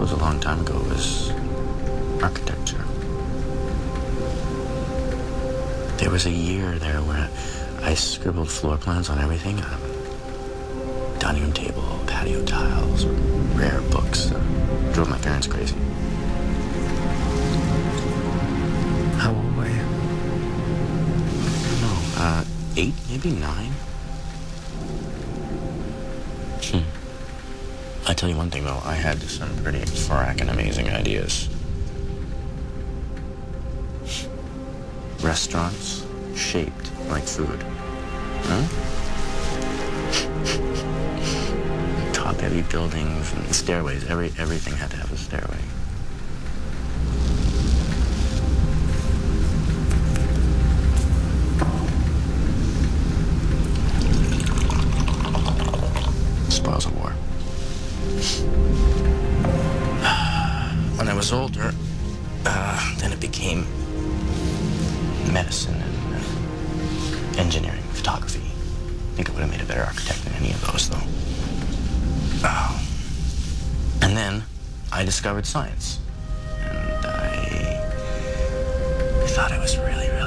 suppose a long time ago was architecture. There was a year there where I scribbled floor plans on everything. Um, dining room table, patio tiles, rare books. Uh, drove my parents crazy. How old were you? No, uh, eight, maybe nine. Tell you one thing though, I had some pretty frackin' amazing ideas. Restaurants shaped like food. Huh? Top-heavy buildings and stairways. Every everything had to have a stairway. Spoils was older, uh, then it became medicine and uh, engineering, photography. I think I would have made a better architect than any of those, though. Oh. And then I discovered science. And I, I thought I was really, really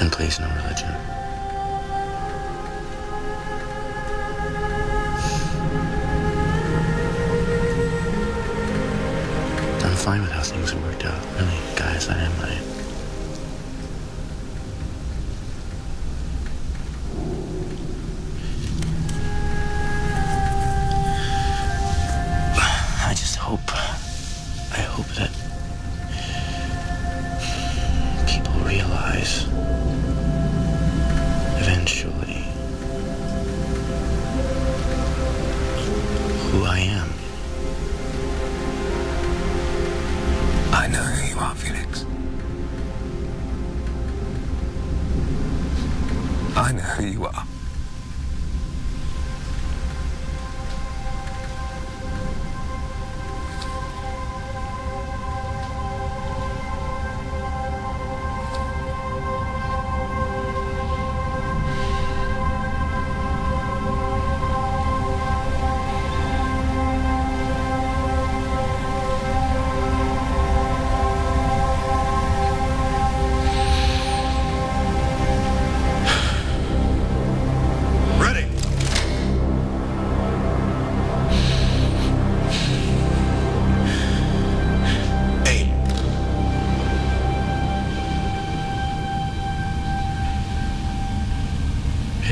And please, no religion. I'm fine with how things have worked out. Really, guys, I am. I. I just hope. I hope that eventually who I am. I know who you are, Felix. I know who you are.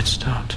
It stopped.